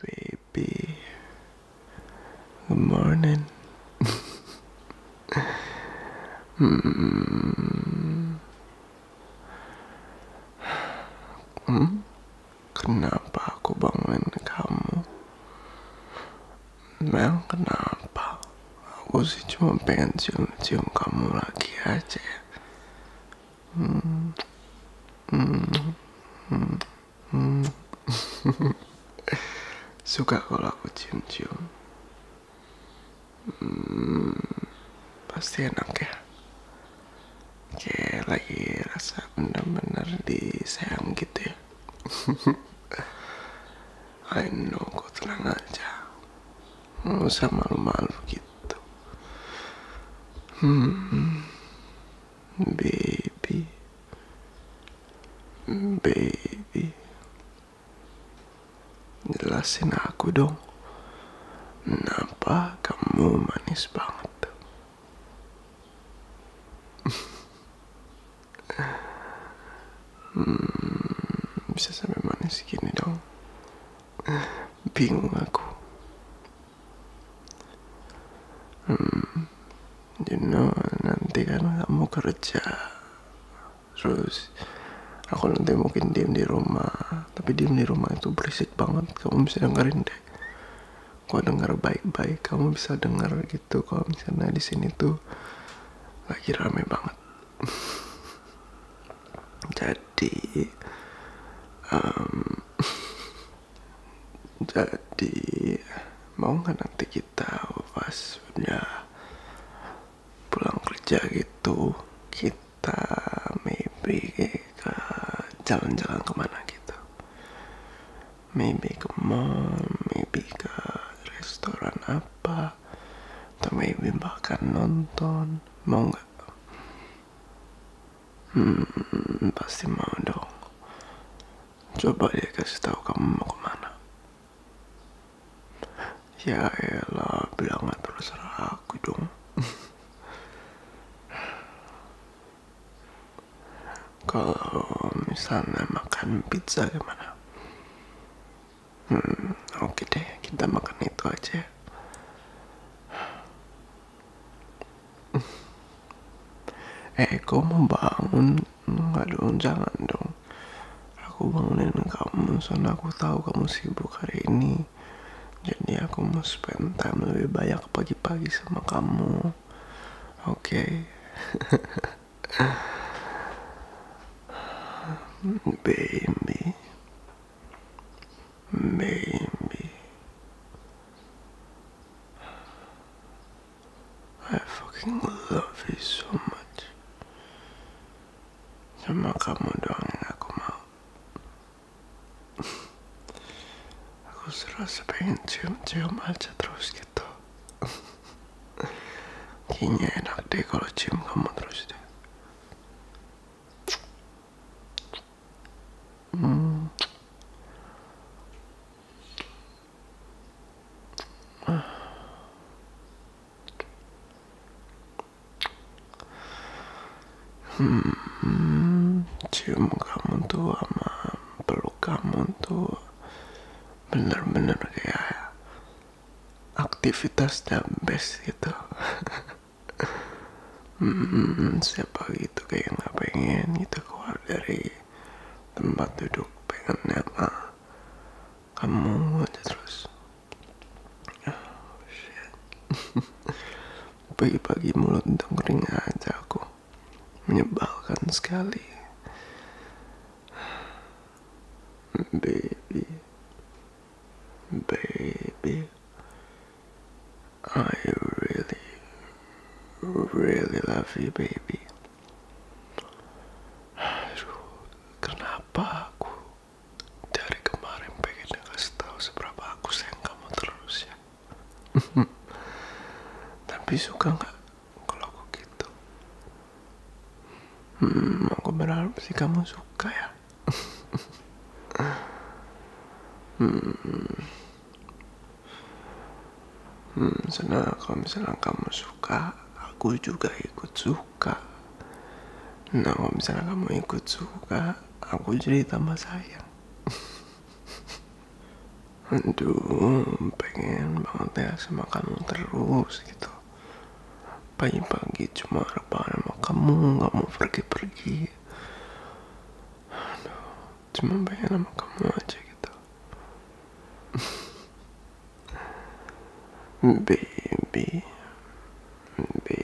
baby. Good morning. hmm. Hmm? Kenapa aku bangunin kamu? Memang kenapa? Aku sih cuma pengen cium-cium kamu lagi aja. Hmm. Hmm. Hmm. Hmm. Suka kalau aku cium-cium. Hmm, pasti enak ya. Kayak lagi rasa benar-benar disayang gitu ya. I know, kok tenang aja. Nggak usah malu-malu gitu. Hmm, baby, baby. Jelasin aku dong. Kenapa kamu manis banget? hmm, bisa sampai manis gini dong. Bingung aku. Hmm, you know, nanti kan kamu kerja. Terus aku nanti mungkin diem di rumah. Tapi diem di rumah itu berisik banget. Kamu bisa dengerin deh. Gua denger baik-baik. Kamu bisa denger gitu. Kalau misalnya di sini tuh lagi rame banget. Jadi, um, jadi mau nggak nanti kita pas pulang kerja gitu kita maybe ke jalan-jalan ke mana maybe ke mall maybe ke restoran apa atau maybe bahkan nonton. Mau nggak? Hmm pasti mau dong. Coba dia kasih tahu kamu mau ke mana. Ya elah bilang nggak terserah aku dong. Kalau misalnya makan pizza gimana hmm oke deh kita makan itu aja. Eh kau mau bangun? Nggak dong jangan dong. Aku bangunin kamu soalnya aku tahu kamu sibuk hari ini. Jadi aku mau spend time lebih banyak pagi-pagi sama kamu. Oke. Okay? baby baby I fucking love you so much. Sama kamu doang yang aku mau. Aku serasa pengen cium-cium aja terus gitu. Kayaknya enak deh kalau cium kamu terus deh hmm. Hmm, cium kamu tuh sama peluk kamu tuh bener-bener kayak aktivitas dan best gitu. hmm, siapa gitu kayak nggak pengen gitu keluar dari tempat duduk pengen apa kamu aja terus. Oh, shit. Pagi-pagi mulut kering aja aku menyebalkan sekali baby baby I really really love you baby Aduh, kenapa aku dari kemarin pengen kasih tahu seberapa aku sayang kamu terus ya tapi suka nggak kalau aku gitu Hmm, aku berharap sih kamu suka ya. hmm. Hmm, senang kalau misalnya kamu suka, aku juga ikut suka. Nah, kalau misalnya kamu ikut suka, aku jadi tambah sayang. aduh pengen banget ya sama kamu terus gitu pagi-pagi cuma rebahan sama kamu nggak mau pergi-pergi aduh cuma pengen sama kamu aja gitu baby baby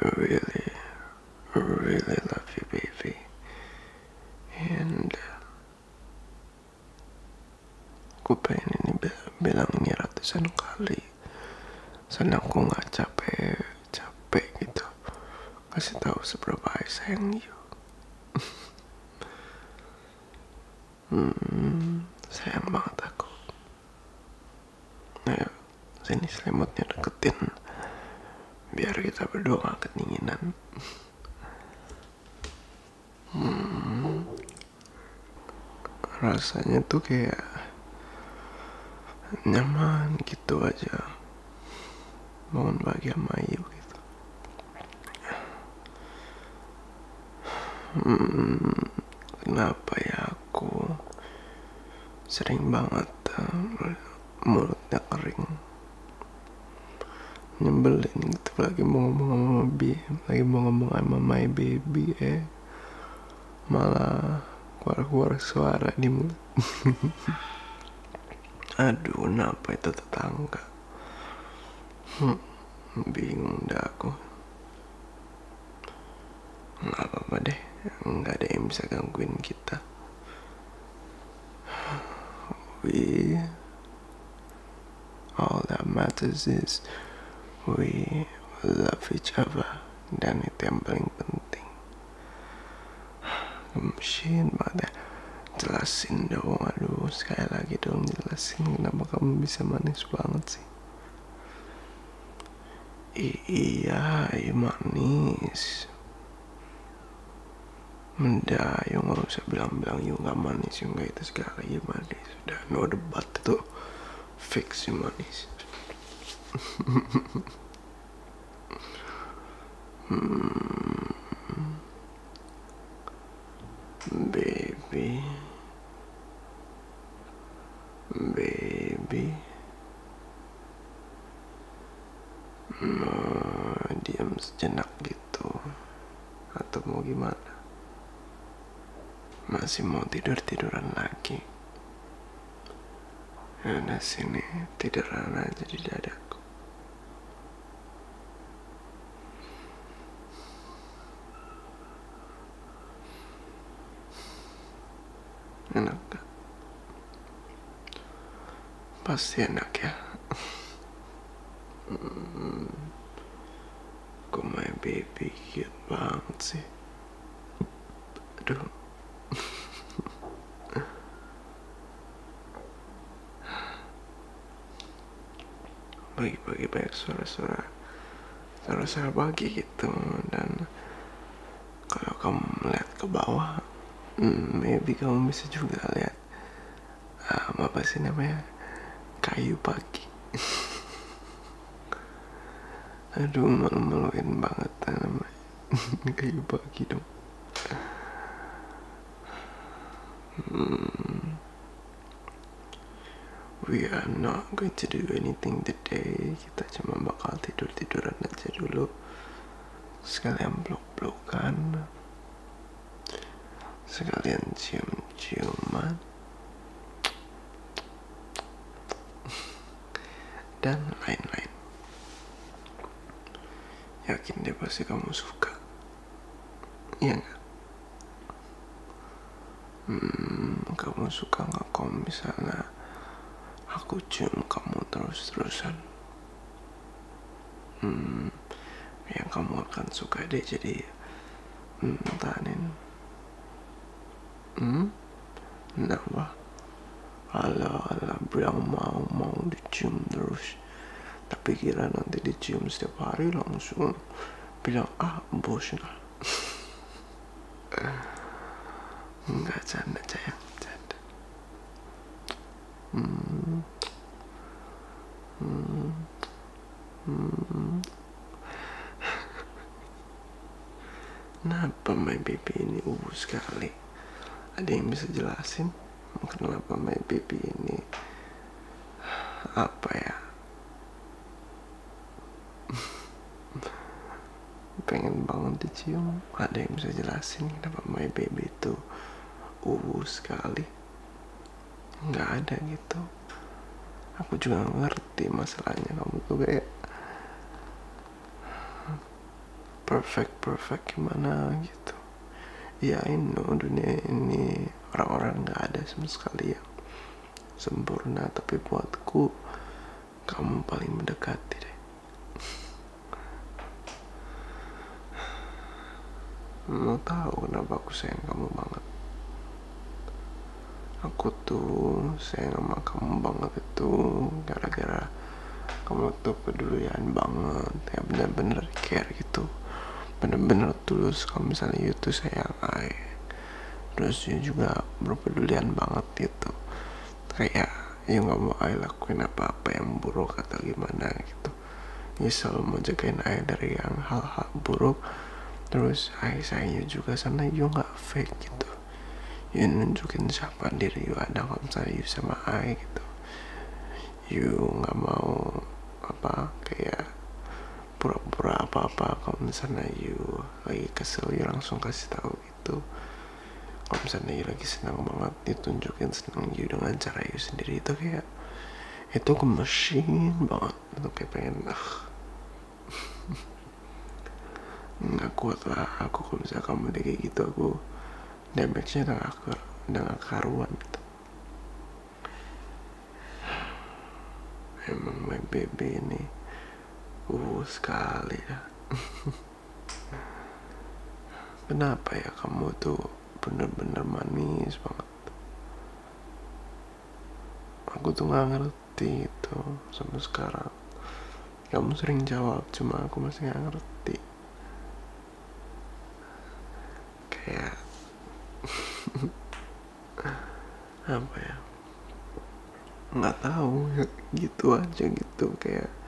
really really love you baby. And aku pengen ini bilang ini ratusan kali. Soalnya aku nggak capek capek gitu. Kasih tahu seberapa I sayang you. Hmm, sayang banget aku. Ayo sini selimutnya deketin biar kita berdua gak kedinginan. Hmm, rasanya tuh kayak nyaman gitu aja. Bangun pagi sama Ayu gitu. Hmm, kenapa ya aku sering banget uh, mulutnya kering nyebelin gitu. Lagi mau ngomong sama baby lagi mau ngomong sama my baby eh. Malah keluar-keluar suara di mulut. Aduh kenapa itu tetangga? Hmm, bingung dah aku. Nggak apa-apa deh nggak ada yang bisa gangguin kita. We all that matters is we love each other dan itu yang paling penting. Gemesin banget ya jelasin dong. Aduh sekali lagi dong jelasin kenapa kamu bisa manis banget sih. I iya iya manis. Menda, yuk nggak usah bilang-bilang yuk nggak manis, yuk nggak itu segala ya manis. Sudah no debat itu fix yuk manis. Baby, baby, mau diam sejenak gitu, atau mau gimana? Masih mau tidur tiduran lagi? Ada sini tiduran aja di dadaku. Pasti enak ya. Hmm. Kok my baby cute banget sih. Aduh. Pagi-pagi banyak suara-suara suara-suara pagi gitu dan kalau kamu melihat ke bawah hmm, maybe kamu bisa juga lihat um, apa sih namanya kayu pagi. Aduh malu-maluin banget namanya. Kayu pagi dong. Hmm. we are not going to do anything today. Kita cuma bakal tidur-tiduran aja dulu. Sekalian peluk-pelukan sekalian cium-ciuman dan lain-lain yakin deh pasti kamu suka iya nggak hmm, kamu suka nggak kalau misalnya aku cium kamu terus-terusan hmm, yang kamu akan suka deh jadi hmm, tahanin hmm? Kenapa? Alah, alah, bilang mau, mau dicium terus Tapi kira nanti dicium setiap hari langsung bilang, ah, bosan Enggak, canda, sayang, canda hmm. Hmm. Hmm. Kenapa my baby ini ubu sekali? ada yang bisa jelasin kenapa my baby ini apa ya? Pengen banget dicium. Ada yang bisa jelasin kenapa my baby itu uwu sekali? Nggak ada gitu. Aku juga ngerti masalahnya. Kamu tuh kayak perfect perfect gimana gitu ya ini dunia ini orang-orang nggak ada sama sekali yang sempurna. Tapi buatku kamu paling mendekati deh. Mau tahu kenapa aku sayang kamu banget. Aku tuh sayang sama kamu banget itu gara-gara kamu tuh pedulian banget. Ya bener-bener care gitu bener-bener tulus kalau misalnya you tuh sayang I terus you juga berpedulian banget gitu. Kayak you nggak mau I lakuin apa-apa yang buruk atau gimana gitu. You selalu mau jagain I dari yang hal-hal buruk. Terus I sayangnya juga sana you nggak fake gitu. You nunjukin siapa diri you ada kalau misalnya you sama I gitu. You nggak mau apa kayak pura-pura apa-apa. Kalau misalnya you lagi kesel you langsung kasih tahu gitu kalau misalnya you lagi senang banget ditunjukin senang you dengan cara you sendiri. Itu kayak itu gemesin banget. Itu kayak pengen uh, nggak kuat lah aku kalau misalnya kamu kayak gitu aku damage-nya udah gak, udah karuan. Emang my baby ini uh sekali ya. Kenapa ya kamu tuh bener-bener manis banget? Aku tuh gak ngerti itu sampai sekarang. Kamu sering jawab cuma aku masih gak ngerti. Kayak apa ya? Nggak tahu gitu aja gitu kayak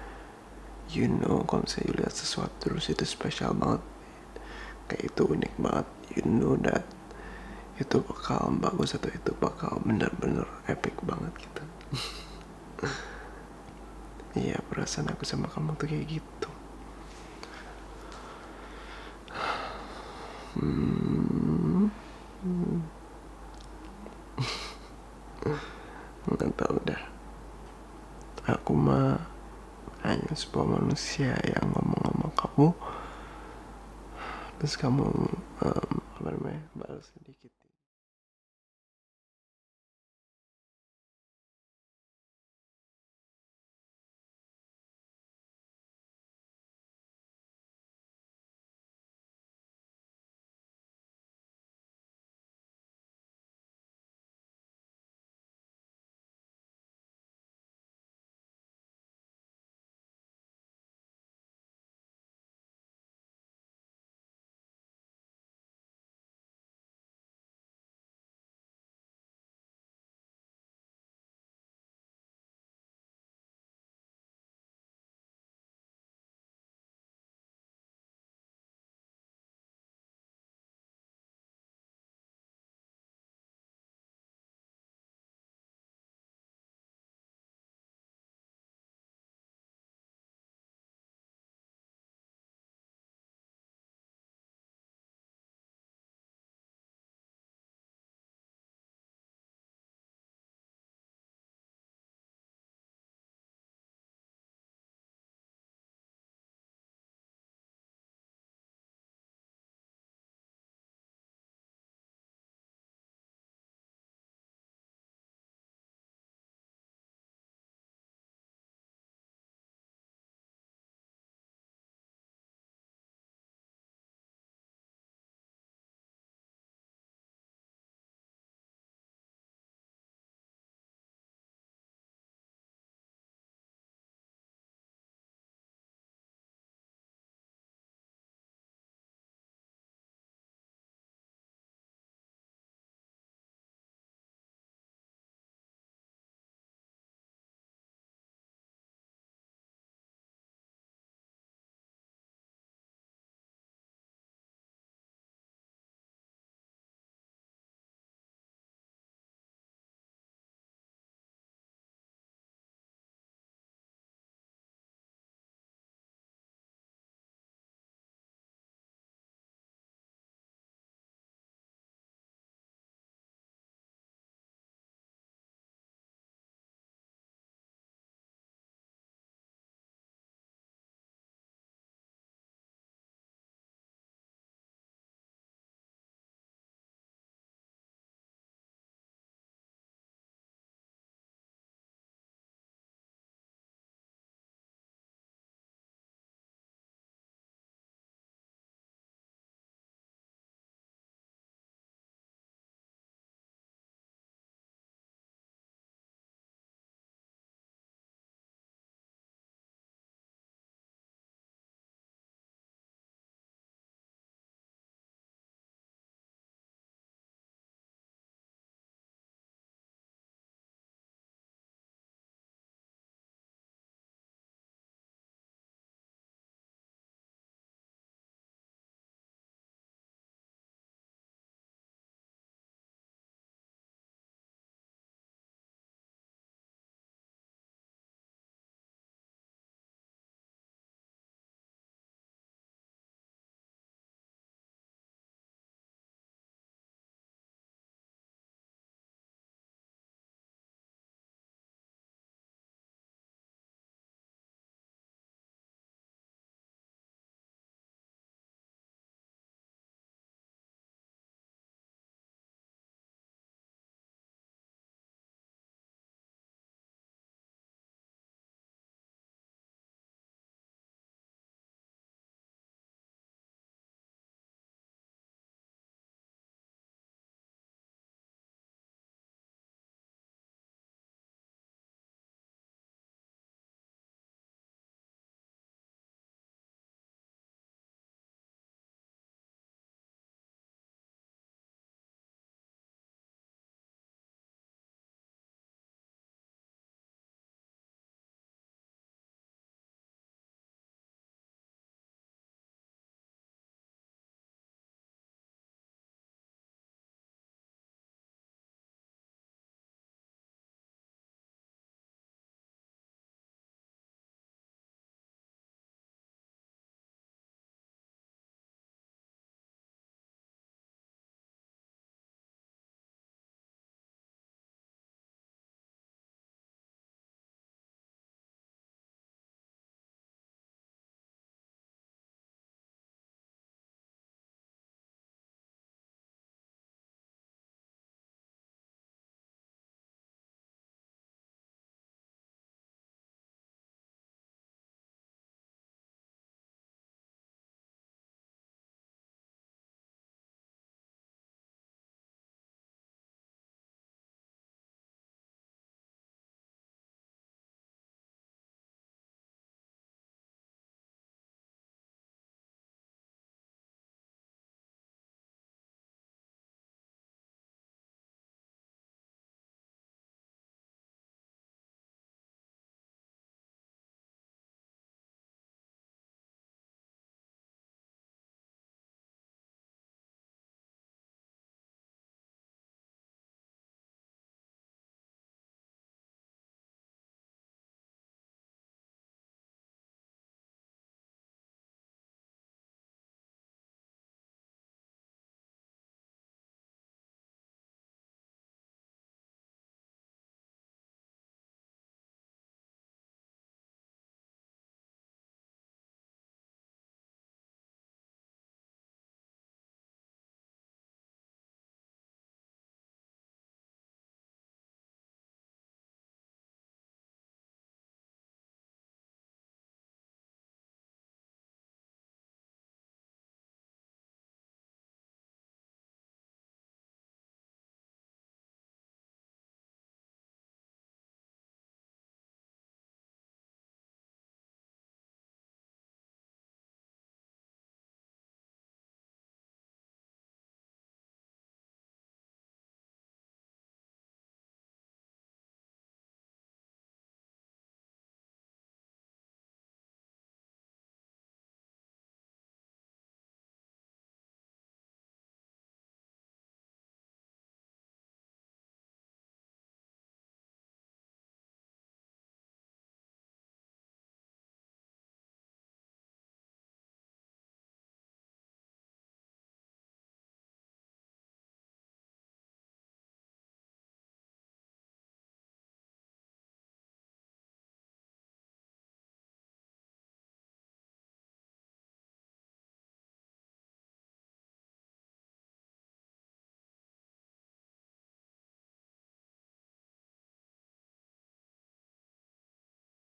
you know kalau misalnya lihat sesuatu terus itu spesial banget. Kayak itu unik banget. You know that itu bakal bagus atau itu bakal bener-bener epic banget gitu. Iya perasaan aku sama kamu tuh kayak gitu. Hmm. nggak tahu dah. Aku mah hanya sebuah manusia yang ngomong sama kamu terus kamu